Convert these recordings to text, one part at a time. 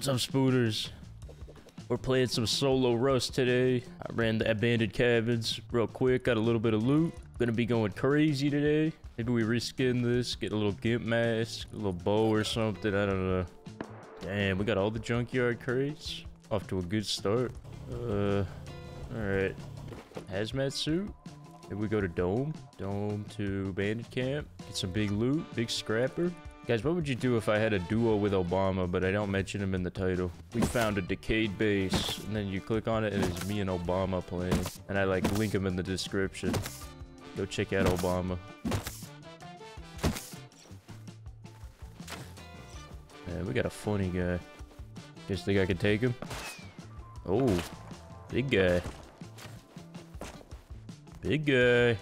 What's up, spooters? We're playing some solo Rust today. I ran the abandoned cabins real quick, got a little bit of loot. Gonna be going crazy today. Maybe we reskin this, get a little gimp mask, a little bow or something, I don't know. Damn, we got all the junkyard crates. Off to a good start. Uh, alright. Hazmat suit? Maybe we go to Dome? Dome to Bandit Camp. Get some big loot, big scrapper. Guys, what would you do if I had a duo with Obama, but I don't mention him in the title? We found a decayed base, and then you click on it, and it's me and Obama playing. And I, like, link him in the description. Go check out Obama. Man, we got a funny guy. Guys think I can take him? Oh, big guy. Big guy.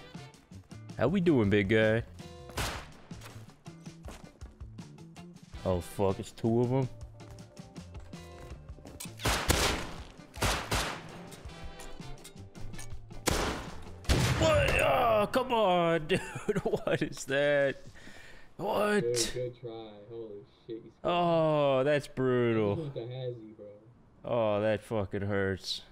How we doing, big guy? Oh fuck, it's two of them. What? Oh, come on, dude. What is that? What? Good, good try. Holy shit. Oh, that's brutal. went to Hazzy, bro. Oh, that fucking hurts.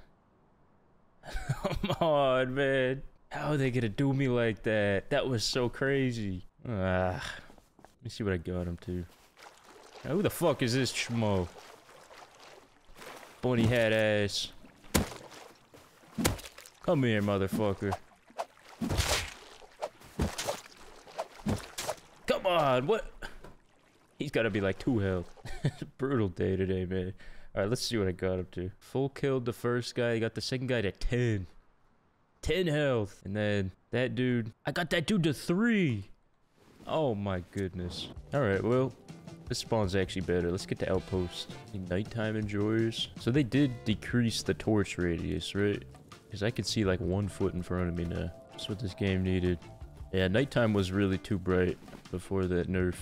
Come on, man. How are they gonna do me like that? That was so crazy. Ah. Let me see what I got him to. Now, who the fuck is this schmo? Bunny head ass. Come here, motherfucker. Come on, what? He's gotta be like two health. Brutal day today, man. Alright, let's see what I got up to. Full killed the first guy, got the second guy to 10. 10 health. And then that dude, I got that dude to 3. Oh my goodness. Alright, well, this spawn's actually better. Let's get to outpost. Nighttime enjoyers. So they did decrease the torch radius, right? Because I could see like one foot in front of me now. That's what this game needed. Yeah, nighttime was really too bright before that nerf.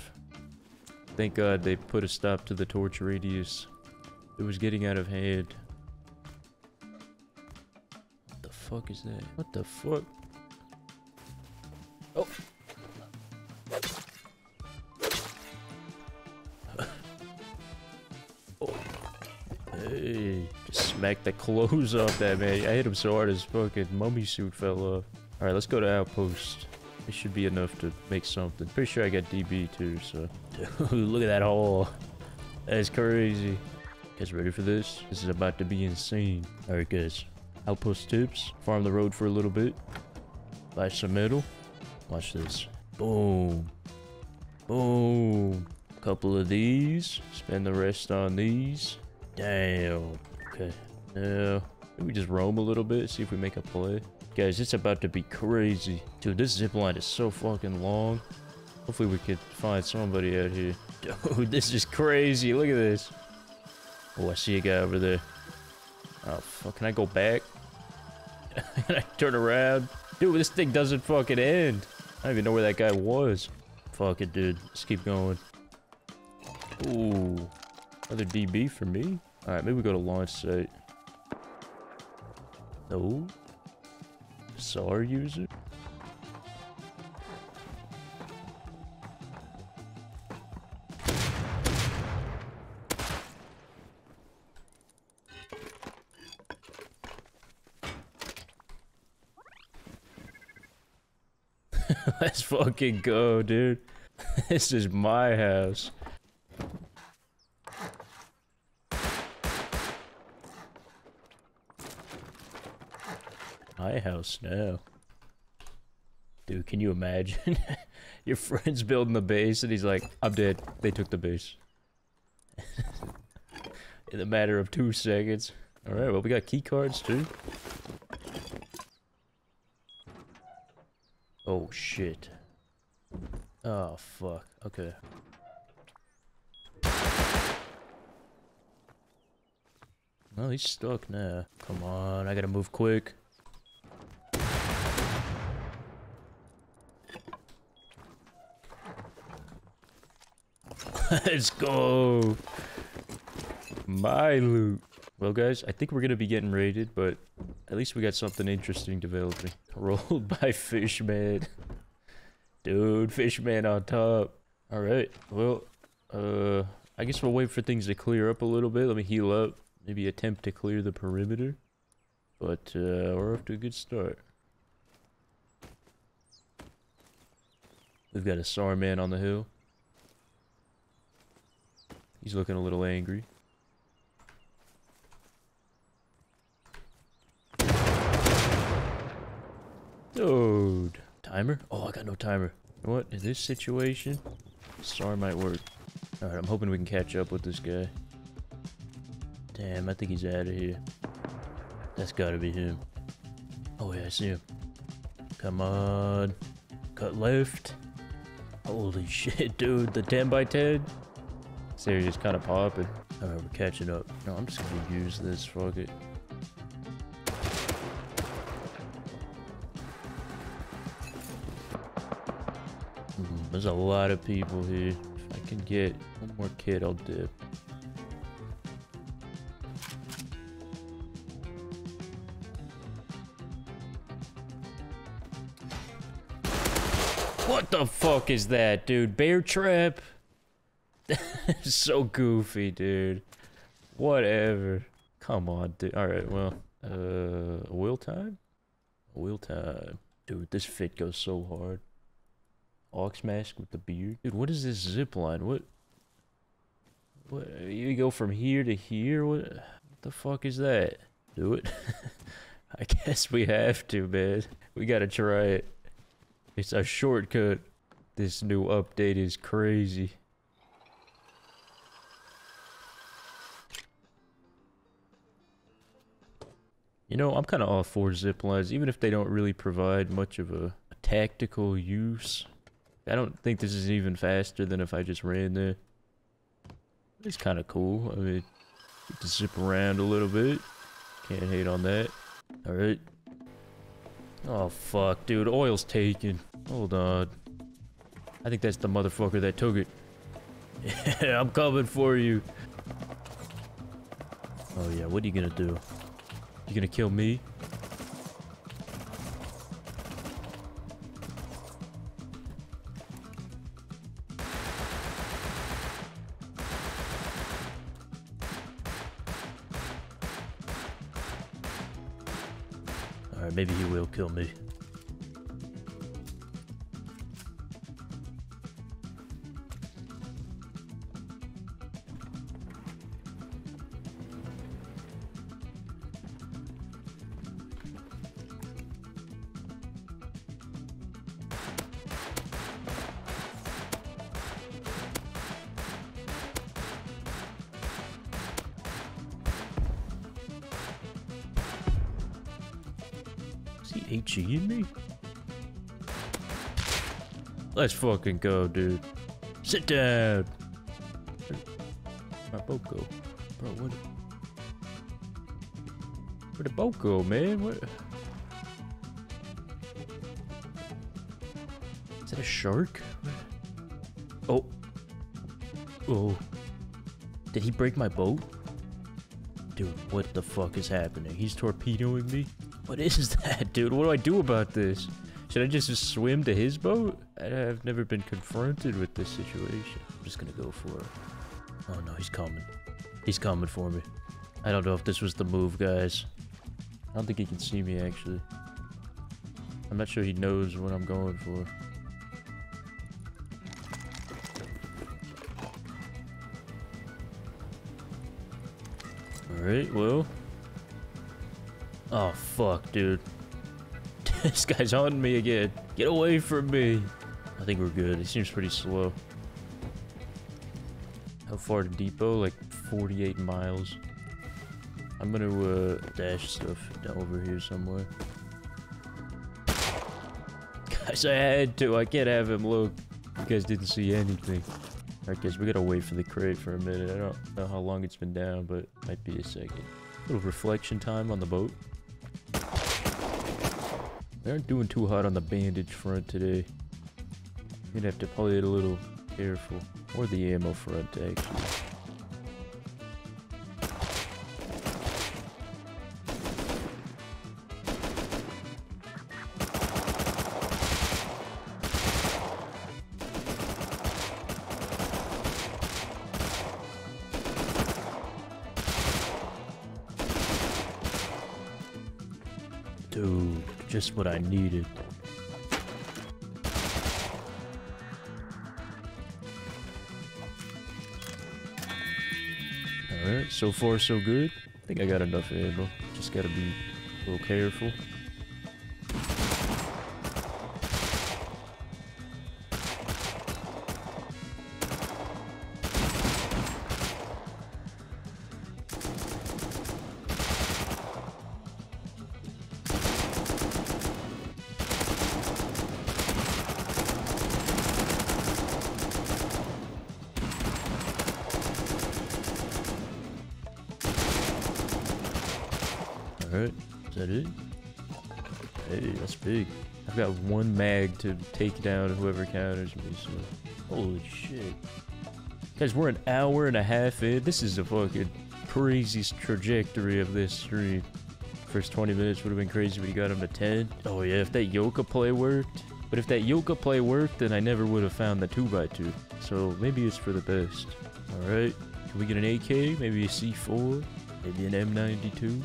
Thank God they put a stop to the torch radius. It was getting out of hand. What the fuck is that? What the fuck? Oh. Smacked the clothes off that man. I hit him so hard his fucking mummy suit fell off. Alright, let's go to outpost. It should be enough to make something. Pretty sure I got DB too, so. Dude, look at that hole. That's crazy. Guys ready for this? This is about to be insane. Alright guys. Outpost tips. Farm the road for a little bit. Buy some metal. Watch this. Boom. Boom. Couple of these. Spend the rest on these. Damn. Okay. Now, maybe we just roam a little bit, see if we make a play. Guys, it's about to be crazy. Dude, this zip line is so fucking long. Hopefully we could find somebody out here. Dude, this is crazy. Look at this. Oh, I see a guy over there. Oh, fuck. Can I go back? Can I turn around? Dude, this thing doesn't fucking end. I don't even know where that guy was. Fuck it, dude. Let's keep going. Ooh. Another DB for me? Alright, maybe we go to launch site. No. SAR user? Let's fucking go, dude. This is my house. My house now. Dude, can you imagine? Your friend's building the base and he's like, I'm dead. They took the base. In a matter of two seconds. Alright, well, we got key cards too. Oh, shit. Oh, fuck. Okay. Well, he's stuck now. Come on, I gotta move quick. Let's go. My loot. Well, guys, I think we're gonna be getting raided, but at least we got something interesting developing. Rolled by Fishman. Dude, Fishman on top. Alright, well, uh, I guess we'll wait for things to clear up a little bit. Let me heal up. Maybe attempt to clear the perimeter. But uh, we're off to a good start. We've got a SAR man on the hill. He's looking a little angry. Dude. Timer? Oh, I got no timer. What? In this situation, SAR might work. Alright, I'm hoping we can catch up with this guy. Damn, I think he's out of here. That's gotta be him. Oh yeah, I see him. Come on. Cut left. Holy shit, dude. The 10 by 10 Series just kind of popping. Alright, we're catching up. No, I'm just gonna use this. Fuck it. Mm, There's a lot of people here. If I can get one more kid, I'll dip. What the fuck is that, dude? Bear trap? so goofy, dude. Whatever. Come on, dude. Alright, well. Uh, wheel time? Wheel time. Dude, this fit goes so hard. Ox mask with the beard. Dude, what is this zip line? What? What? You go from here to here? What, what the fuck is that? Do it? I guess we have to, man. We gotta try it. It's a shortcut. This new update is crazy. You know, I'm kind of all for zip lines, even if they don't really provide much of a, a tactical use. I don't think this is even faster than if I just ran there. It's kind of cool. I mean, get to zip around a little bit. Can't hate on that. Alright. Oh, fuck, dude. Oil's taken. Hold on. I think that's the motherfucker that took it. Yeah, I'm coming for you. Oh, yeah. What are you gonna do? You gonna kill me? HEing me? Let's fucking go, dude. Sit down. My boat go? Bro, what? Where'd the boat go, man? What? Is that a shark? Oh. Oh. Did he break my boat? Dude, what the fuck is happening? He's torpedoing me? What is that, dude? What do I do about this? Should I just swim to his boat? I've never been confronted with this situation. I'm just gonna go for it. Oh no, he's coming. He's coming for me. I don't know if this was the move, guys. I don't think he can see me, actually. I'm not sure he knows what I'm going for. Alright, well. Oh, fuck, dude. this guy's on me again. Get away from me. I think we're good. He seems pretty slow. How far to depot? Like 48 miles. I'm gonna uh, dash stuff down over here somewhere. Guys, I had to. I can't have him look. You guys didn't see anything. Alright guys, we gotta wait for the crate for a minute. I don't know how long it's been down, but might be a second. little reflection time on the boat. We aren't doing too hot on the bandage front today. Gonna have to play it a little careful. Or the ammo front, actually. What I needed. Alright, so far so good. I think I got enough ammo. Just gotta be a little careful. To take down whoever counters me, so... Holy shit. Guys, we're an hour and a half in. This is the fucking craziest trajectory of this stream. First 20 minutes would have been crazy when you got him to 10. Oh yeah, if that Eoka play worked. But if that Eoka play worked, then I never would have found the 2x2. So maybe it's for the best. Alright, can we get an AK? Maybe a C4? Maybe an M92?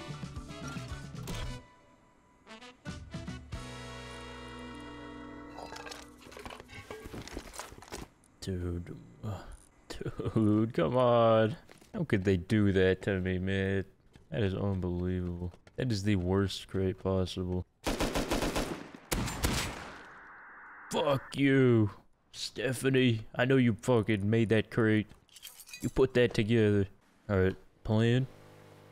Dude. Dude, come on. How could they do that to me, man? That is unbelievable. That is the worst crate possible. Fuck you. Stephanie, I know you fucking made that crate. You put that together. Alright, plan.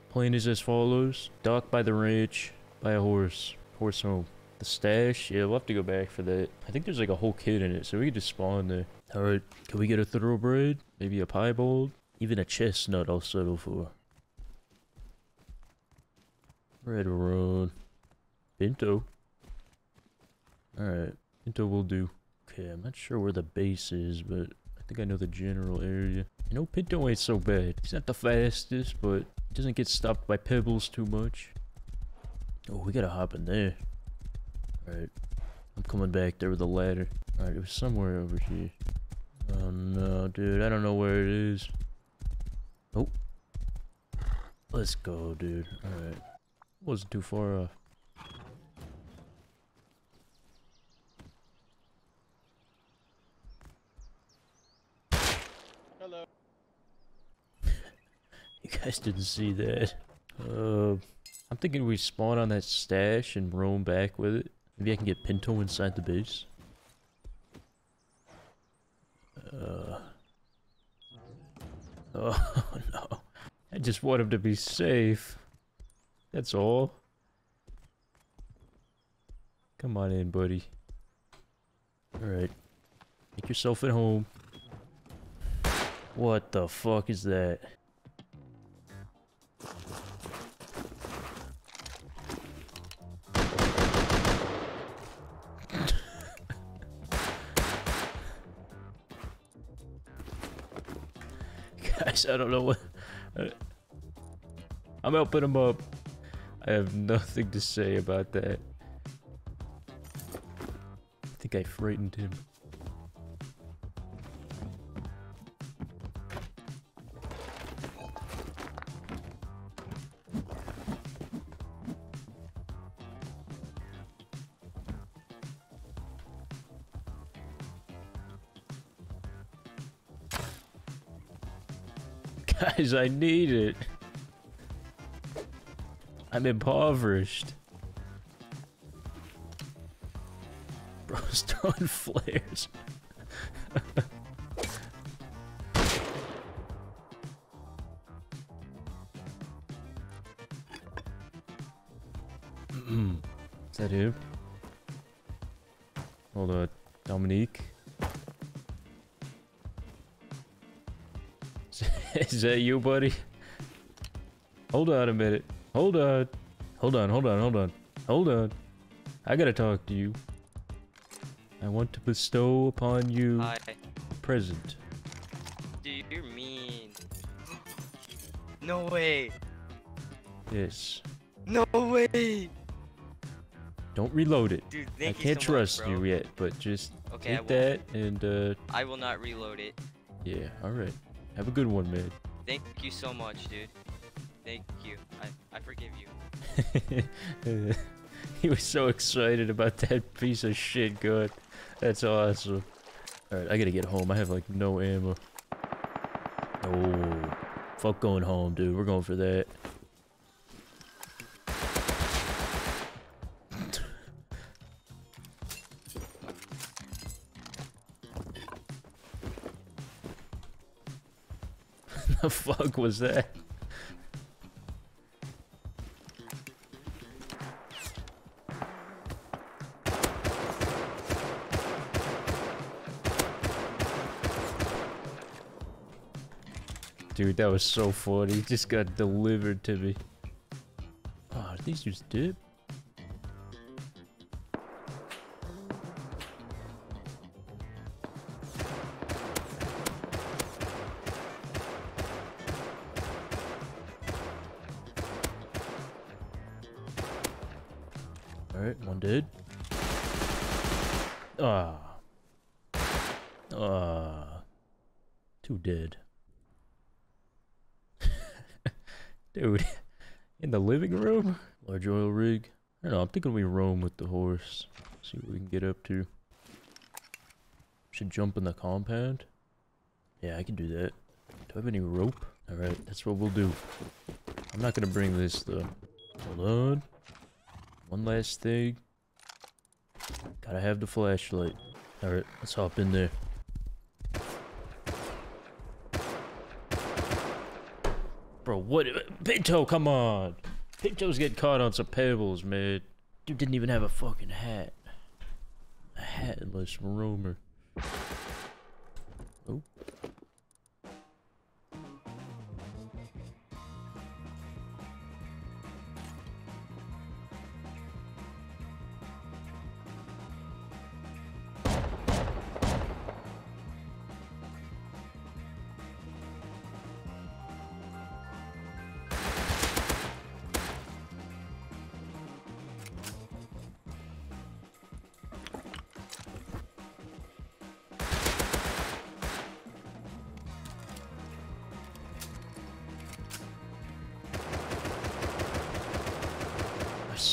Plan is as follows. Dock by the ranch, by a horse. Horse home. The stash, yeah, we'll have to go back for that. I think there's like a whole kit in it, so we could just spawn there. Alright, can we get a thoroughbred? Maybe a piebald? Even a chestnut I'll settle for. Red roan. Pinto. Alright, Pinto will do. Okay, I'm not sure where the base is, but I think I know the general area. You know, Pinto ain't so bad. He's not the fastest, but he doesn't get stopped by pebbles too much. Oh, we gotta hop in there. Alright. I'm coming back there with a ladder. Alright, it was somewhere over here. Oh no, dude. I don't know where it is. Oh. Let's go, dude. Alright. Wasn't too far off. Hello. You guys didn't see that. Uh, I'm thinking we spawn on that stash and roam back with it. Maybe I can get Pinto inside the base. Uh. Oh no. I just want him to be safe. That's all. Come on in, buddy. Alright. Make yourself at home. What the fuck is that? I don't know what. I- I'm helping him up. I have nothing to say about that. I think I frightened him. Guys, I need it. I'm impoverished. Bro's throwing flares. Is that you, buddy? Hold on a minute. Hold on. Hold on, hold on, hold on. Hold on. I gotta talk to you. I want to bestow upon you Hi. a present. Dude, you're mean. No way. Yes. No way. Don't reload it. Dude, I can't so trust much, you yet, but just Okay, take that and uh I will not reload it. yeah, alright. Have a good one, man. Thank you so much, dude. Thank you. I, I forgive you. he was so excited about that piece of shit gun. That's awesome. Alright, I gotta get home. I have like no ammo. Oh, fuck going home, dude. We're going for that. the fuck was that? Dude, that was so funny. He just got delivered to me. Oh, are these just dip? Ah. Ah. Two dead. Dude, in the living room? Large oil rig. I don't know, I'm thinking we roam with the horse. See what we can get up to. Should jump in the compound? Yeah, I can do that. Do I have any rope? Alright, that's what we'll do. I'm not gonna bring this though. Hold on. One last thing. Gotta have the flashlight. Alright, let's hop in there. Bro, what? Pinto, come on! Pinto's getting caught on some pebbles, man. Dude didn't even have a fucking hat. A hatless roamer. Oh.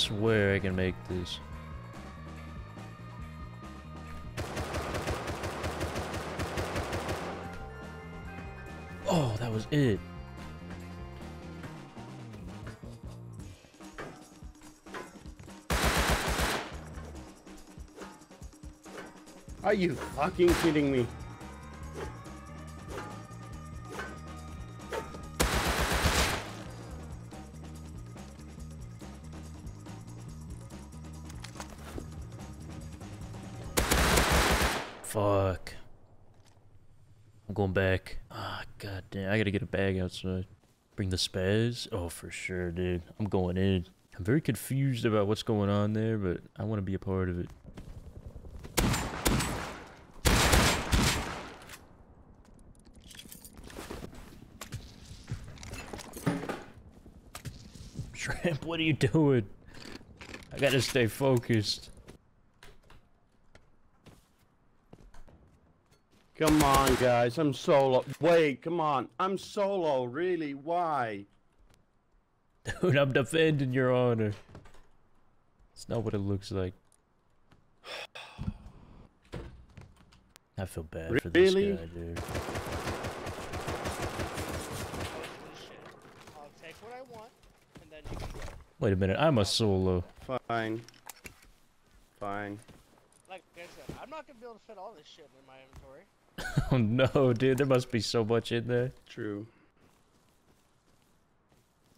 Swear I can make this. Oh, that was it. Are you fucking kidding me? Damn. I gotta get a bag outside. Bring the spaz? Oh, for sure, dude. I'm going in. I'm very confused about what's going on there, but I want to be a part of it. Shrimp, what are you doing? I gotta stay focused. Come on, guys. I'm solo. Wait, come on. I'm solo. Really? Why? Dude, I'm defending your honor. It's not what it looks like. I feel bad for this guy, dude. I'll take what I want, and then you can go. Wait a minute, I'm a solo. Fine. Fine. Like I said, I'm not gonna be able to fit all this shit in my inventory. Oh no, dude, there must be so much in there. True.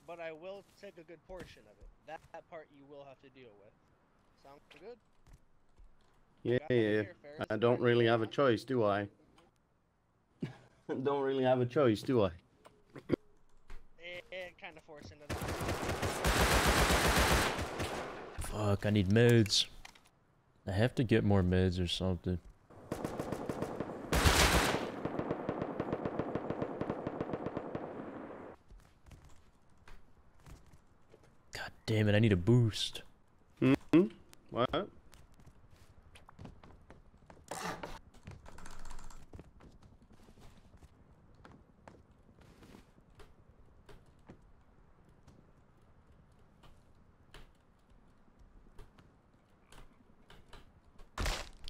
But I will take a good portion of it. That, that part you will have to deal with. Sound good? Yeah, yeah. here, I don't really have a choice, do I? don't really have a choice, do I? Eh, it, it kind of forced into that. Fuck, I need meds. I have to get more meds or something. God damn it, I need a boost. Hmm? What?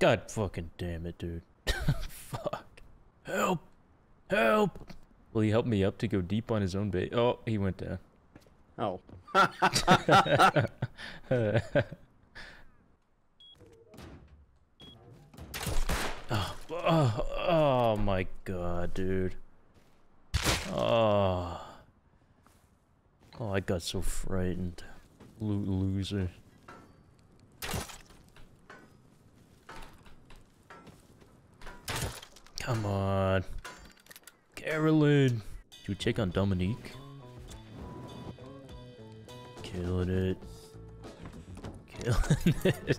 God fucking damn it, dude. Fuck. Help! Help! Will he help me up to go deep on his own base? Oh, he went down. Oh. Oh, oh, oh my god, dude. Oh. Oh, I got so frightened. Lo loser. Come on. Carolyn. Do you take on Dominique? Killing it. Killing it.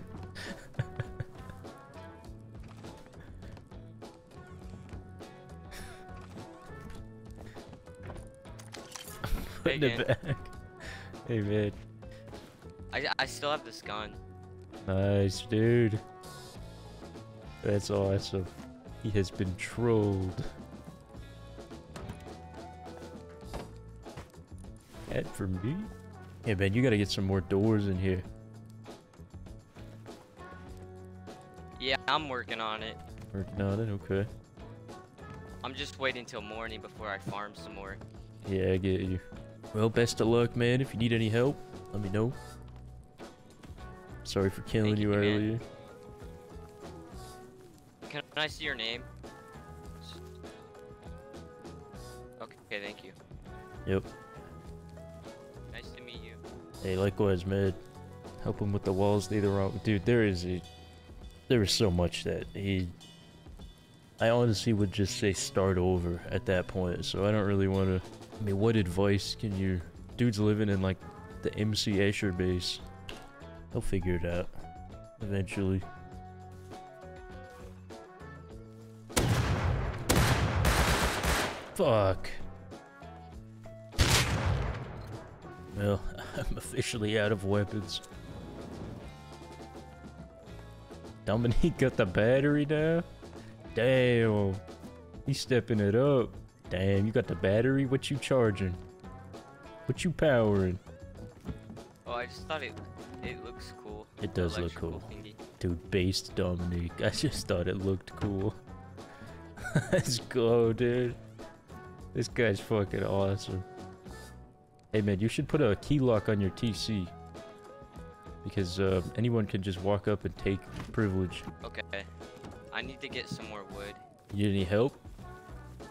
Putting Hey, it back. Hey man. I, I still have this gun. Nice, dude. That's awesome. He has been trolled. That for me? Hey man, you gotta get some more doors in here. Yeah, I'm working on it. Working on it, okay. I'm just waiting till morning before I farm some more. Yeah, I get you. Well, best of luck, man. If you need any help, let me know. Sorry for killing Thank you you, earlier. Can I see your name? Okay, thank you. Yep. Hey, likewise, man. Help him with the walls. Neither wrong, dude. There is a, there is so much that he. I honestly would just say start over at that point. So I don't really want to. I mean, what advice can you? Dude's living in like the MC Escher base. He'll figure it out eventually. Fuck. Well, I'm officially out of weapons. Dominique got the battery now? Damn. He's stepping it up. Damn, you got the battery? What you charging? What you powering? Oh, I just thought it it looks cool. It does look cool. thingy. Dude, based Dominique. I just thought it looked cool. Let's go, dude. This guy's fucking awesome. Hey man, you should put a key lock on your TC. Because uh, anyone can just walk up and take privilege. Okay. I need to get some more wood. You need any help?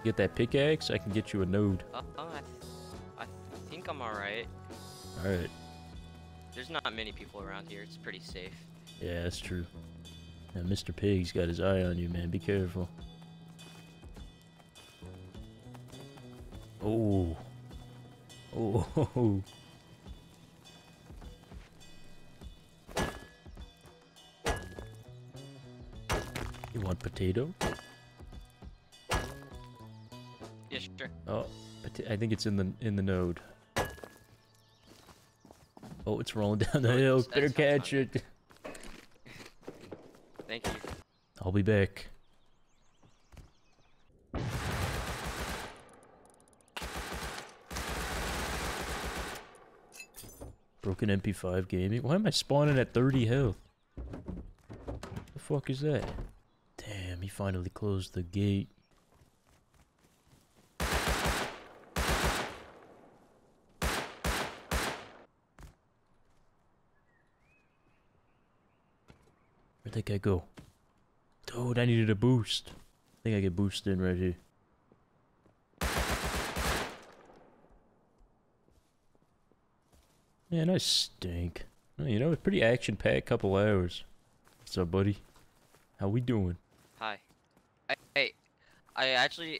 Get that pickaxe? I can get you a node. Oh, oh I, th I think I'm alright. Alright. There's not many people around here. It's pretty safe. Yeah, that's true. Now, Mr. Pig's got his eye on you, man. Be careful. Oh. Oh. You want potato? Yeah, sure. Oh, I think it's in the in the node. Oh, it's rolling down the hill. Better catch it. Thank you. I'll be back. Broken MP5 gaming. Why am I spawning at 30 health? The fuck is that? Damn, he finally closed the gate. Where'd that guy go? Dude, I needed a boost. I think I get boosted in right here. Man, I stink. Oh, You know, it's pretty action-packed couple hours. What's up, buddy? How we doing? Hi. I, hey, I actually,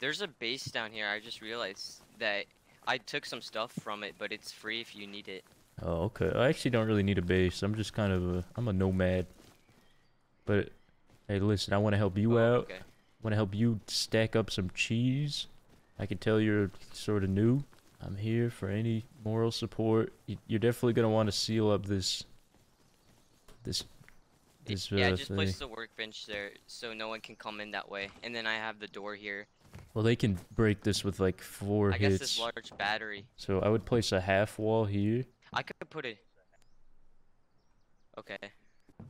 there's a base down here. I just realized that I took some stuff from it, but it's free if you need it. Oh, okay. I actually don't really need a base. I'm just kind of a... I'm a nomad. But, hey, listen, I want to help you Oh, out. Okay. want to help you stack up some cheese. I can tell you're sort of new. I'm here for any moral support. You're definitely gonna want to seal up this, this, this yeah, uh, just thing. place the workbench there so no one can come in that way. And then I have the door here. Well, they can break this with like four I guess hits. this large battery. So I would place a half wall here. I could put it. Okay.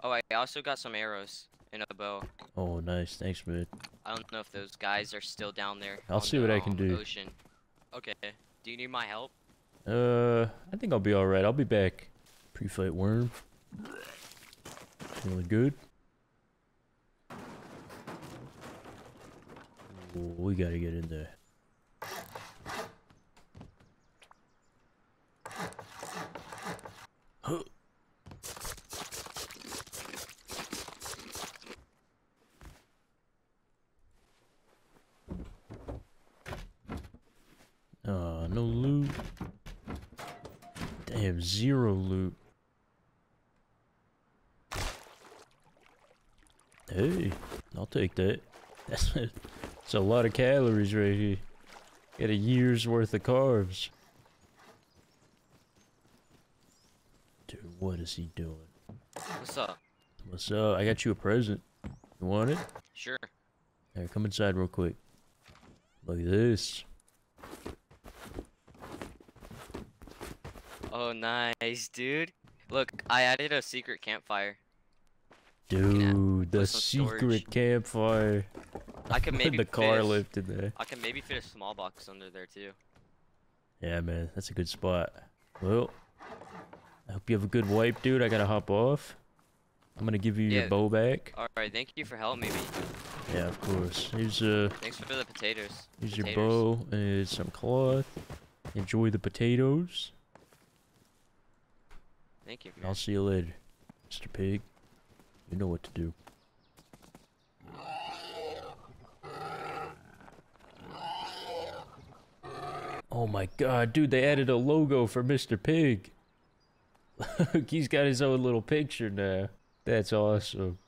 Oh, I also got some arrows and a bow. Oh, nice. Thanks, man. I don't know if those guys are still down there. I'll see the, what I can um, do. Ocean. Okay. Do you need my help? Uh, I think I'll be alright. I'll be back. Pre-flight worm. Feeling good? Oh, we gotta get in there. Huh. Uh, no loot. Damn, zero loot. Hey, I'll take that. That's a, that's a lot of calories right here. Get a year's worth of carbs. Dude, what is he doing? What's up? What's up? I got you a present. You want it? Sure. Here, come inside real quick. Look at this. Oh, nice, dude. Look, I added a secret campfire. Dude, the secret storage. campfire. I Put maybe the car fit lift in there. I can maybe fit a small box under there too. Yeah, man, that's a good spot. Well, I hope you have a good wipe, dude. I gotta hop off. I'm gonna give you your bow back. All right, thank you for helping me. Yeah, of course. Here's uh, Thanks for the potatoes. here's your bow and some cloth. Enjoy the potatoes. Thank you. Man. I'll see you later, Mr. Pig. You know what to do. Oh my god, dude, they added a logo for Mr. Pig. Look, he's got his own little picture now. That's awesome.